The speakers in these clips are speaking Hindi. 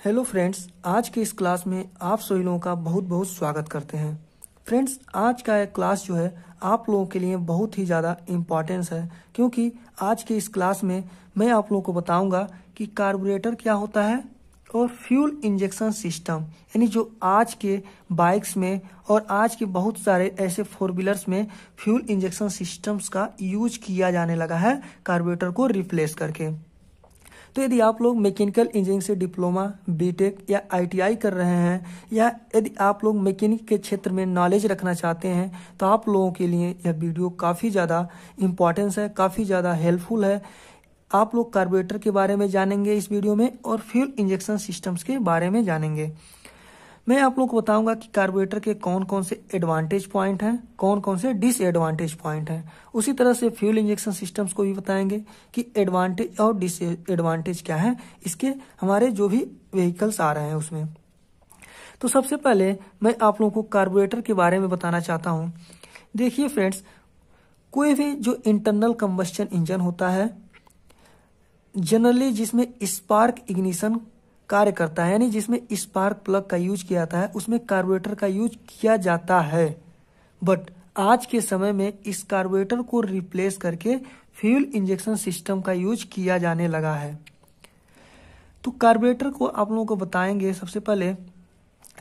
हेलो फ्रेंड्स आज के इस क्लास में आप सभी लोगों का बहुत बहुत स्वागत करते हैं। फ्रेंड्स आज का एक क्लास जो है, आप लोगों के लिए बहुत ही ज़्यादा इम्पोर्टेंस है, क्योंकि आज के इस क्लास में मैं आप लोगों को बताऊँगा कि कार्बोरेटर क्या होता है और फ्यूल इंजेक्शन सिस्टम यानी जो आज के बाइक्स में और आज के बहुत सारे ऐसे फोर व्हीलर्स में फ्यूल इंजेक्शन सिस्टम्स का यूज़ किया जाने लगा है कार्बोरेटर को रिप्लेस करके। तो यदि आप लोग मैकेनिकल इंजीनियरिंग से डिप्लोमा बीटेक या आईटीआई कर रहे हैं, या यदि आप लोग मैकेनिक के क्षेत्र में नॉलेज रखना चाहते हैं तो आप लोगों के लिए यह वीडियो काफ़ी ज़्यादा इम्पॉर्टेंस है, काफ़ी ज़्यादा हेल्पफुल है। आप लोग कार्बोरेटर के बारे में जानेंगे इस वीडियो में और फ्यूल इंजेक्शन सिस्टम्स के बारे में जानेंगे। मैं आप लोग को बताऊँगा कि कार्बोरेटर के कौन कौन से एडवांटेज पॉइंट हैं कौन कौन से डिसएडवांटेज पॉइंट हैं। उसी तरह से फ्यूल इंजेक्शन सिस्टम्स को भी बताएँगे कि एडवांटेज और डिसएडवांटेज क्या है। इसके हमारे जो भी व्हीकल्स आ रहे हैं उसमें। तो सबसे पहले मैं आप लोगों को कार्बोरेटर के बारे में बताना चाहता हूँ। देखिए फ्रेंड्स कोई भी जो इंटरनल कम्बस्टन इंजन होता है जनरली जिसमें स्पार्क इग्निशन कार्य करता है, यानी जिसमें स्पार्क प्लग का यूज़ किया जाता है, उसमें कार्बोरेटर का यूज़ किया जाता है। बट आज के समय में इस कार्बोरेटर को रिप्लेस करके फ्यूल इंजेक्शन सिस्टम का यूज़ किया जाने लगा है। तो कार्बोरेटर को आप लोगों को बताएँगे सबसे पहले,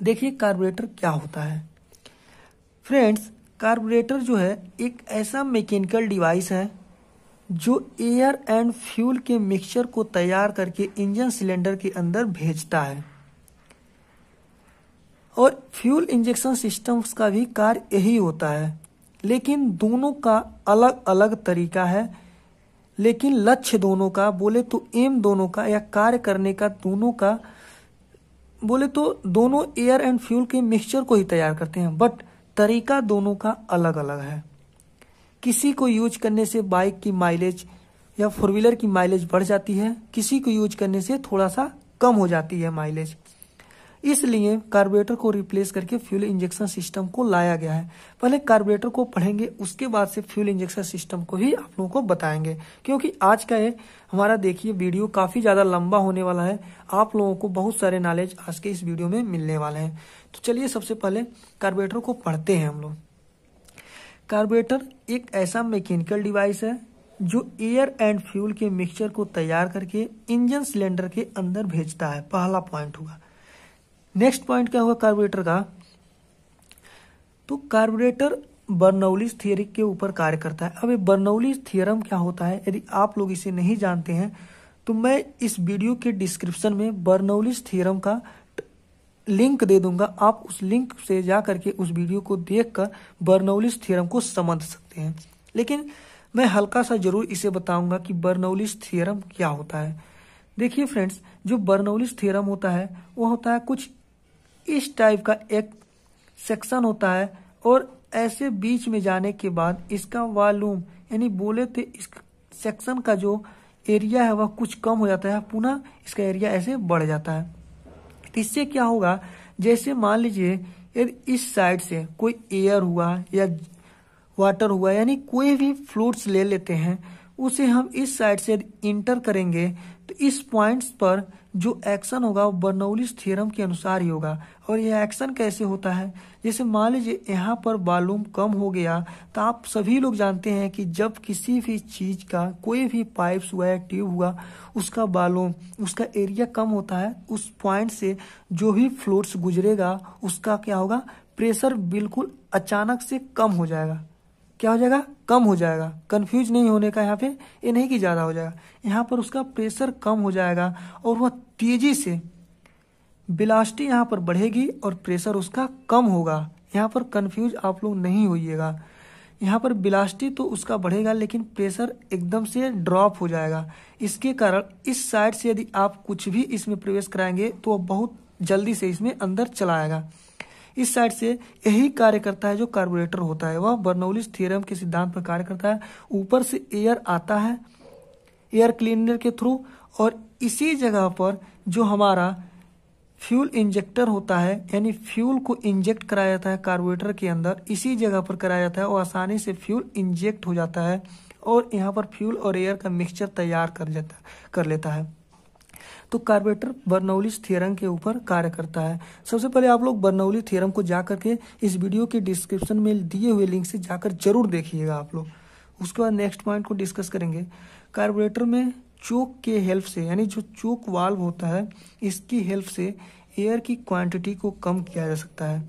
देखिए कार्बोरेटर क्या होता है। फ्रेंड्स कार्बोरेटर जो है एक ऐसा मैकेनिकल डिवाइस है जो एयर एंड फ्यूल के मिक्सचर को तैयार करके इंजन सिलेंडर के अंदर भेजता है। और फ्यूल इंजेक्शन सिस्टम्स का भी कार्य यही होता है। लेकिन दोनों का अलग अलग तरीका है। लेकिन लक्ष्य दोनों का, बोले तो एम दोनों का या कार्य करने का दोनों का, बोले तो दोनों एयर एंड फ्यूल के मिक्सचर को ही तैयार करते हैं। बट तरीका दोनों का अलग अलग है। किसी को यूज़ करने से बाइक की माइलेज या फोर व्हीलर की माइलेज बढ़ जाती है, किसी को यूज़ करने से थोड़ा सा कम हो जाती है माइलेज। इसलिए कार्बोरेटर को रिप्लेस करके फ्यूल इंजेक्शन सिस्टम को लाया गया है। पहले कार्बोरेटर को पढ़ेंगे, उसके बाद से फ्यूल इंजेक्शन सिस्टम को ही आप लोगों को बताएँगे। क्योंकि आज का ये हमारा देखिए वीडियो काफ़ी ज़्यादा लंबा होने वाला है। आप लोगों को बहुत सारे नॉलेज आज के इस वीडियो में मिलने वाले हैं। तो चलिए सबसे पहले कार्बोरेटर को पढ़ते हैं हम लोग। कार्बोरेटर एक ऐसा मैकेनिकल डिवाइस है जो एयर एंड फ्यूल के मिक्सचर को तैयार करके इंजन सिलेंडर के अंदर भेजता है। पहला पॉइंट हुआ। नेक्स्ट पॉइंट क्या हुआ कार्बोरेटर का? तो कार्बोरेटर बर्नौलिस थियरी के ऊपर कार्य करता है। अब ये बर्नौलिस थियरम क्या होता है? यदि आप लोग इसे नहीं जानते हैं तो मैं इस वीडियो के डिस्क्रिप्शन में बर्नौलिस थियरम का लिंक दे दूँगा। आप उस लिंक से जा करके उस वीडियो को देख कर बर्नौलिस थियरम को समझ सकते हैं। लेकिन मैं हल्का सा ज़रूर इसे बताऊँगा कि बर्नौलिस थियरम क्या होता है। देखिए फ्रेंड्स जो बर्नौलिस थियरम होता है, वो होता है कुछ इस टाइप का एक सेक्शन होता है और ऐसे बीच में जाने के बाद इसका वॉल्यूम यानी बोले तो इस सेक्शन का जो एरिया है, वह कुछ कम हो जाता है, पुनः इसका एरिया ऐसे बढ़ जाता है। तो इससे क्या होगा? जैसे मान लीजिए यदि इस साइड से कोई एयर हुआ या वाटर हुआ, यानी कोई भी फ्लूड्स ले लेते हैं, उसे हम इस साइड से इंटर करेंगे इस पॉइंट्स पर जो एक्शन होगा, वो बर्नौलिस थ्योरम के अनुसार ही होगा। और यह एक्शन कैसे होता है? जैसे मान लीजिए, यहाँ पर वॉल्यूम कम हो गया तो आप सभी लोग जानते हैं कि जब किसी भी चीज़ का कोई भी पाइप्स हुआ या ट्यूब हुआ, उसका वॉल्यूम उसका एरिया कम होता है, उस पॉइंट से जो भी फ्लोट्स गुजरेगा, उसका क्या होगा? प्रेशर बिल्कुल अचानक से कम हो जाएगा। क्या हो जाएगा? कम हो जाएगा। कंफ्यूज नहीं होने का यहाँ पे ये नहीं कि ज़्यादा हो जाएगा। यहाँ पर उसका प्रेशर कम हो जाएगा और वह तेज़ी से बिलास्टी यहाँ पर बढ़ेगी और प्रेशर उसका कम होगा। यहाँ पर कंफ्यूज आप लोग नहीं होइएगा। यहाँ पर बिलास्टी तो उसका बढ़ेगा लेकिन प्रेशर एकदम से ड्रॉप हो जाएगा। इसके कारण इस साइड से यदि आप कुछ भी इसमें प्रवेश कराएँगे तो बहुत जल्दी से इसमें अंदर चला आएगा। इस साइड से यही कार्य करता है जो कार्बोरेटर होता है। वह बर्नौलिस थ्योरम के सिद्धांत पर कार्य करता है। ऊपर से एयर आता है, एयर क्लीनर के थ्रू, और इसी जगह पर जो हमारा फ्यूल इंजेक्टर होता है, यानी फ्यूल को इंजेक्ट कराया जाता है कार्बोरेटर के अंदर, इसी जगह पर कराया जाता है और आसानी से फ्यूल इंजेक्ट हो जाता है और यहाँ पर फ्यूल और एयर का मिक्सचर तैयार कर जाता कर लेता है। तो कार्बोरेटर बर्नौलिस थियरम के ऊपर कार्य करता है। सबसे पहले आप लोग बर्नौली थियरम को जा करके इस वीडियो के डिस्क्रिप्शन में दिए हुए लिंक से जाकर ज़रूर देखिएगा आप लोग। उसके बाद नेक्स्ट पॉइंट को डिस्कस करेंगे। कार्बोरेटर में चोक के हेल्प से, यानी जो चोक वाल्व होता है, इसकी हेल्प से एयर की क्वांटिटी को कम किया जा सकता है।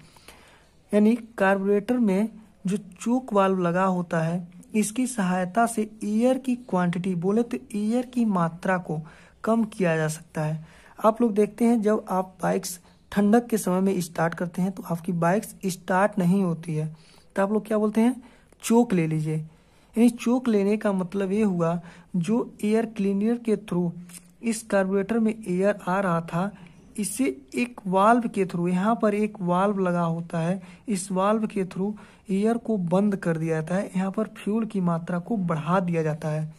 यानी कार्बोरेटर में जो चोक वाल्व लगा होता है, इसकी सहायता से एयर की क्वांटिटी, बोले तो एयर की मात्रा को कम किया जा सकता है। आप लोग देखते हैं, जब आप बाइक्स ठंडक के समय में स्टार्ट करते हैं तो आपकी बाइक्स स्टार्ट नहीं होती है। तो आप लोग क्या बोलते हैं? चोक ले लीजिए। यानी चोक लेने का मतलब ये हुआ, जो एयर क्लीनर के थ्रू इस कार्बोरेटर में एयर आ रहा था, इसे एक वाल्व के थ्रू यहाँ पर एक वाल्व लगा होता है, इस वाल्व के थ्रू एयर को बंद कर दिया जाता है, यहाँ पर फ्यूल की मात्रा को बढ़ा दिया जाता है।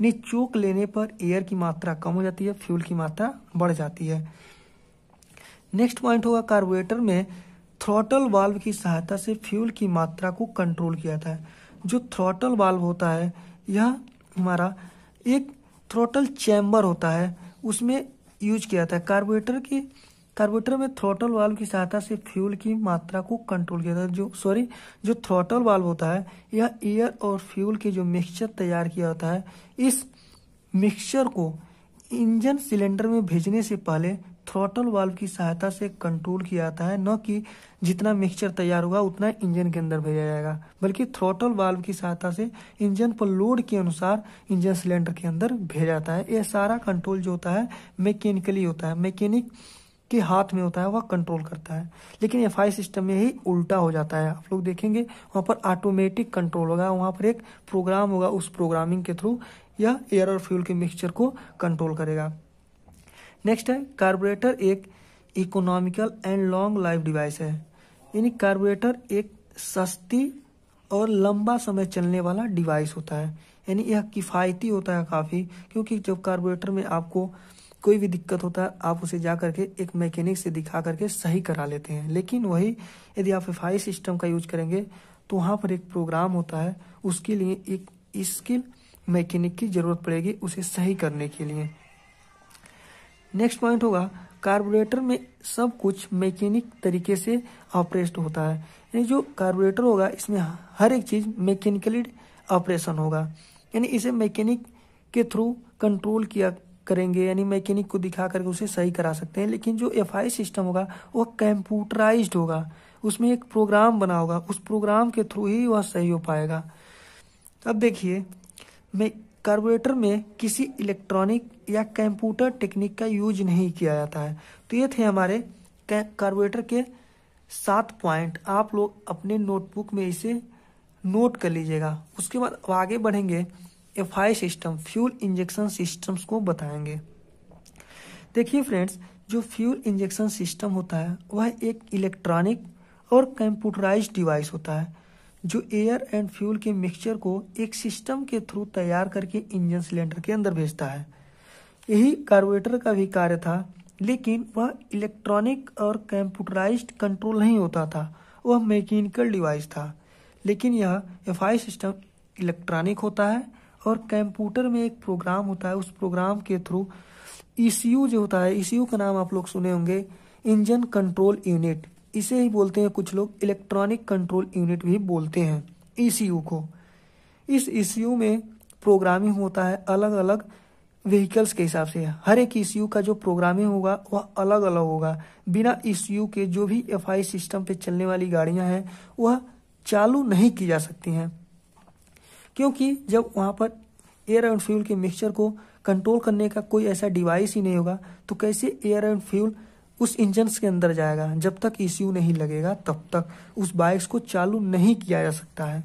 यानी चोक लेने पर एयर की मात्रा कम हो जाती है फ्यूल की मात्रा बढ़ जाती है। नेक्स्ट पॉइंट होगा कार्बोरेटर में थ्रोटल वाल्व की सहायता से फ्यूल की मात्रा को कंट्रोल किया जाता है जो थ्रोटल वाल्व होता है, यह हमारा एक थ्रोटल चैम्बर होता है, उसमें यूज़ किया जाता है कार्बोरेटर की कार्बोरेटर में थ्रोटल वाल्व की सहायता से फ्यूल की मात्रा को कंट्रोल किया जाता है। जो सॉरी जो थ्रोटल वाल्व होता है, यह एयर और फ्यूल के जो मिक्सचर तैयार किया होता है, इस मिक्सचर को इंजन सिलेंडर में भेजने से पहले थ्रोटल वाल्व की सहायता से कंट्रोल किया जाता है। न कि जितना मिक्सचर तैयार होगा, उतना इंजन के अंदर भेजा जाएगा। बल्कि थ्रोटल वाल्व की सहायता से इंजन पर लोड के अनुसार इंजन सिलेंडर के अंदर भेजा जाता है। यह सारा कंट्रोल जो होता है मैकेनिकली होता है। मैकेनिक के हाथ में होता है, वह कंट्रोल करता है। लेकिन एफ़ सिस्टम में ही उल्टा हो जाता है। आप लोग देखेंगे, वहाँ पर ऑटोमेटिक कंट्रोल होगा। वहाँ पर एक प्रोग्राम होगा, उस प्रोग्रामिंग के थ्रू यह एयर और फ्यूल के मिक्सचर को कंट्रोल करेगा। नेक्स्ट है कार्बोरेटर एक economical and long life device है। यानी कार्बोरेटर एक सस्ती और लंबा समय चलने वाला डिवाइस होता है। यानी यह किफ़ायती होता है काफ़ी, क्योंकि जब कार्बोरेटर में आपको कोई भी दिक्कत होता है, आप उसे जा करके एक मैकेनिक से दिखा करके सही करा लेते हैं। लेकिन वही, यदि आप एफआई सिस्टम का यूज़ करेंगे तो वहाँ पर एक प्रोग्राम होता है, उसके लिए एक स्किल मैकेनिक की ज़रूरत पड़ेगी उसे सही करने के लिए। नेक्स्ट पॉइंट होगा कार्बोरेटर में सब कुछ मैकेनिक तरीके से ऑपरेट होता है। यानी जो कार्बोरेटर होगा, इसमें हर एक चीज़ मैकेनिकली ऑपरेशन होगा। यानी इसे मैकेनिक के थ्रू कंट्रोल किया करेंगे, यानी मैकेनिक को दिखा करके उसे सही करा सकते हैं, लेकिन जो एफआई सिस्टम होगा वह कंप्यूटराइज्ड होगा। उसमें एक प्रोग्राम बना होगा, उस प्रोग्राम के थ्रू ही वह सही हो पाएगा। अब देखिए, मैं कार्बोरेटर में किसी इलेक्ट्रॉनिक या कंप्यूटर टेक्निक का यूज़ नहीं किया जाता है। तो ये थे हमारे कार्बोरेटर के सात पॉइंट आप लोग अपने नोटबुक में इसे नोट कर लीजिएगा। उसके बाद आगे बढ़ेंगे। F I system, fuel injection systems को बताएँगे। देखिए फ्रेंड्स, जो फ्यूल इंजेक्शन सिस्टम होता है, वह एक इलेक्ट्रॉनिक और कंप्यूटराइज्ड डिवाइस होता है, जो एयर एंड फ्यूल के मिक्सचर को एक सिस्टम के थ्रू तैयार करके इंजन सिलेंडर के अंदर भेजता है। यही कार्बोरेटर का भी कार्य था, लेकिन वह इलेक्ट्रॉनिक और कंप्यूटराइज्ड कंट्रोल नहीं होता था, वह मैकेनिकल डिवाइस था। लेकिन यह एफ़ सिस्टम इलेक्ट्रॉनिक होता है और कंप्यूटर में एक प्रोग्राम होता है, उस प्रोग्राम के थ्रू ईसीयू जो होता है ईसीयू का नाम आप लोग सुने होंगे, इंजन कंट्रोल यूनिट। इसे ही बोलते हैं कुछ लोग, इलेक्ट्रॉनिक कंट्रोल यूनिट भी बोलते हैं ईसीयू को। इस ईसीयू में प्रोग्रामिंग होता है अलग अलग व्हीकल्स के हिसाब से। हर एक ईसीयू का जो प्रोग्रामिंग होगा, वह अलग अलग होगा। बिना ईसीयू के जो भी एफआई सिस्टम पे चलने वाली गाड़ियाँ हैं, वह चालू नहीं की जा सकती हैं। क्योंकि जब वहाँ पर एयर एंड फ्यूल के मिक्सचर को कंट्रोल करने का कोई ऐसा डिवाइस ही नहीं होगा तो कैसे एयर एंड फ्यूल उस इंजन के अंदर जाएगा? जब तक ईसीयू नहीं लगेगा, तब तक उस बाइक्स को चालू नहीं किया जा सकता है।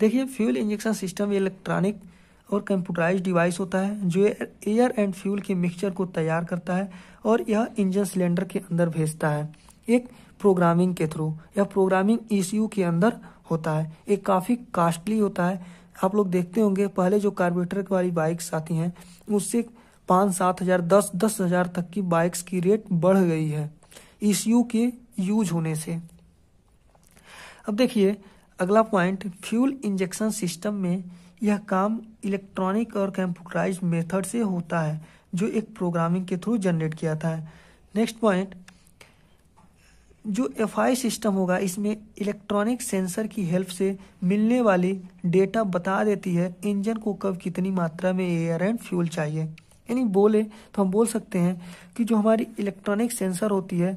देखिए फ्यूल इंजेक्शन सिस्टम इलेक्ट्रॉनिक और कंप्यूटराइज डिवाइस होता है, जो एयर एंड फ्यूल के मिक्सचर को तैयार करता है और यह इंजन सिलेंडर के अंदर भेजता है। एक प्रोग्रामिंग के थ्रू यह प्रोग्रामिंग ईसीयू के अंदर होता है। ये काफ़ी कास्टली होता है। आप लोग देखते होंगे, पहले जो कार्बोरेटर वाली बाइक्स आती हैं, उससे पाँच, सात हज़ार, दस दस हज़ार तक की बाइक्स की रेट बढ़ गई है ईसीयू के यूज़ होने से। अब देखिए, अगला पॉइंट फ्यूल इंजेक्शन सिस्टम में यह काम इलेक्ट्रॉनिक और कंप्यूटराइज मेथड से होता है, जो एक प्रोग्रामिंग के थ्रू जनरेट किया था। नेक्स्ट पॉइंट जो एफआई सिस्टम होगा, इसमें इलेक्ट्रॉनिक सेंसर की हेल्प से मिलने वाली डेटा बता देती है इंजन को कब कितनी मात्रा में एयर एंड फ्यूल चाहिए। यानी बोले तो हम बोल सकते हैं कि जो हमारी इलेक्ट्रॉनिक सेंसर होती है,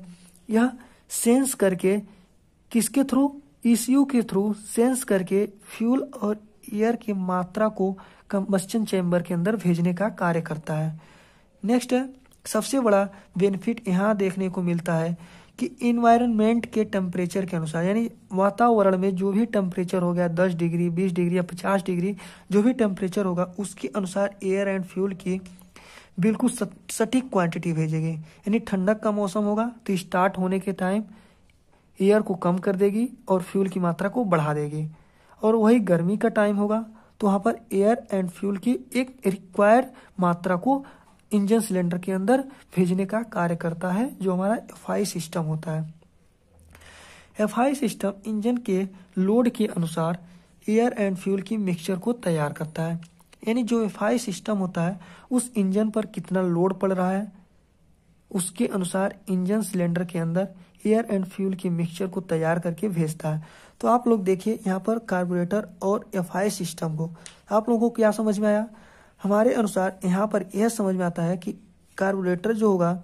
यह सेंस करके किसके थ्रू ईसीयू के थ्रू सेंस करके फ्यूल और एयर की मात्रा को कंबस्टन चैम्बर के अंदर भेजने का कार्य करता है। नेक्स्ट सबसे बड़ा बेनिफिट यहाँ देखने को मिलता है कि इन्वायरमेंट के टेम्परेचर के अनुसार, यानी वातावरण में जो भी टेम्परेचर हो गया, दस डिग्री, बीस डिग्री या पचास डिग्री, जो भी टेम्परेचर होगा, उसके अनुसार एयर एंड फ्यूल की बिल्कुल सटीक क्वांटिटी भेजेगी। यानी ठंडक का मौसम होगा तो स्टार्ट होने के टाइम एयर को कम कर देगी और फ्यूल की मात्रा को बढ़ा देगी। और वही गर्मी का टाइम होगा तो वहाँ पर एयर एंड फ्यूल की एक रिक्वायर्ड मात्रा को इंजन सिलेंडर के अंदर भेजने का कार्य करता है, जो हमारा एफआई सिस्टम होता है। एफआई सिस्टम इंजन के लोड के अनुसार एयर एंड फ्यूल की मिक्सचर को तैयार करता है। यानी जो एफआई सिस्टम होता है, उस इंजन पर कितना लोड पड़ रहा है, उसके अनुसार इंजन सिलेंडर के अंदर एयर एंड फ्यूल की मिक्सचर को तैयार करके भेजता है। तो आप लोग देखिए, यहाँ पर कार्बोरेटर और एफआई सिस्टम को। आप लोगों को क्या समझ में आया? हमारे अनुसार यहाँ पर यह समझ में आता है कि कार्बोरेटर जो होगा,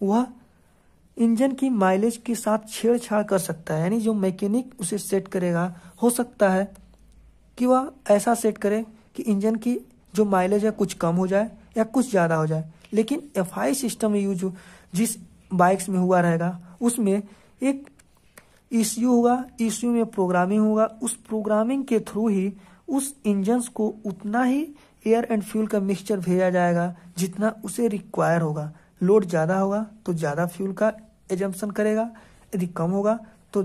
वह इंजन की माइलेज के साथ छेड़छाड़ कर सकता है। यानी जो मैकेनिक उसे सेट करेगा, हो सकता है कि वह ऐसा सेट करे कि इंजन की जो माइलेज है कुछ कम हो जाए या कुछ ज़्यादा हो जाए। लेकिन एफआई सिस्टम यूज़ जिस बाइक्स में हुआ रहेगा, उसमें एक ईसीयू होगा, ईसीयू में प्रोग्रामिंग होगा। उस प्रोग्रामिंग के थ्रू ही उस इंजन को उतना ही एयर एंड फ्यूल का मिक्सचर भेजा जाएगा, जितना उसे रिक्वायर होगा। लोड ज़्यादा होगा तो ज़्यादा फ्यूल का एजम्पन करेगा। यदि कम होगा तो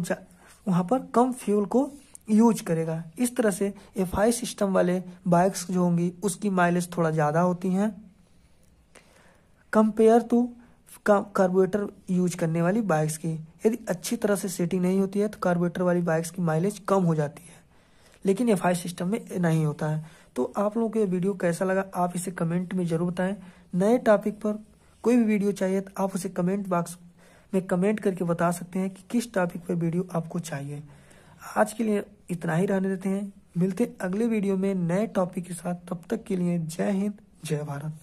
वहाँ पर कम फ्यूल को यूज़ करेगा। इस तरह से एफआई सिस्टम वाले बाइक्स जो होंगी, उसकी माइलेज थोड़ा ज़्यादा होती हैं। कंपेयर टू कार्बोरेटर यूज़ करने वाली बाइक्स की। यदि अच्छी तरह से सेटिंग नहीं होती है तो कार्बोरेटर वाली बाइक्स की माइलेज कम हो जाती है। लेकिन एफआई सिस्टम में नहीं होता है। तो आप लोगों को यह वीडियो कैसा लगा, आप इसे कमेंट में ज़रूर बताएँ। नए टॉपिक पर कोई भी वीडियो चाहिए तो आप उसे कमेंट बॉक्स में कमेंट करके बता सकते हैं कि किस टॉपिक पर वीडियो आपको चाहिए। आज के लिए इतना ही रहने देते हैं। मिलते अगले वीडियो में नए टॉपिक के साथ। तब तक के लिए जय हिंद, जय भारत।